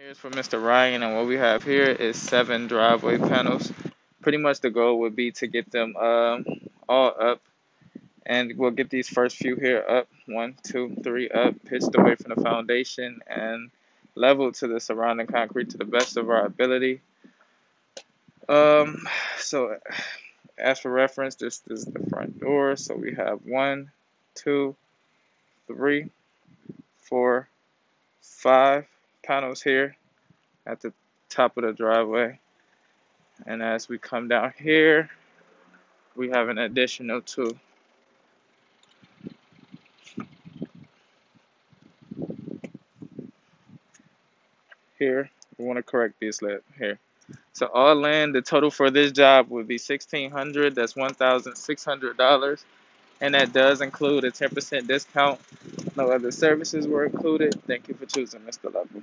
Here's for Mr. Ryan, and what we have here is seven driveway panels. Pretty much the goal would be to get them um, all up, and we'll get these first few here up, one, two, three, up, pitched away from the foundation, and leveled to the surrounding concrete to the best of our ability. Um, so as for reference, this, this is the front door. So we have one, two, three, four, five panels here at the top of the driveway. And as we come down here, we have an additional two. Here, we want to correct this lip here. So all in, the total for this job would be 1,600. That's one thousand six hundred dollars, and that does include a ten percent discount. No other services were included. Thank you for choosing Mr. Level.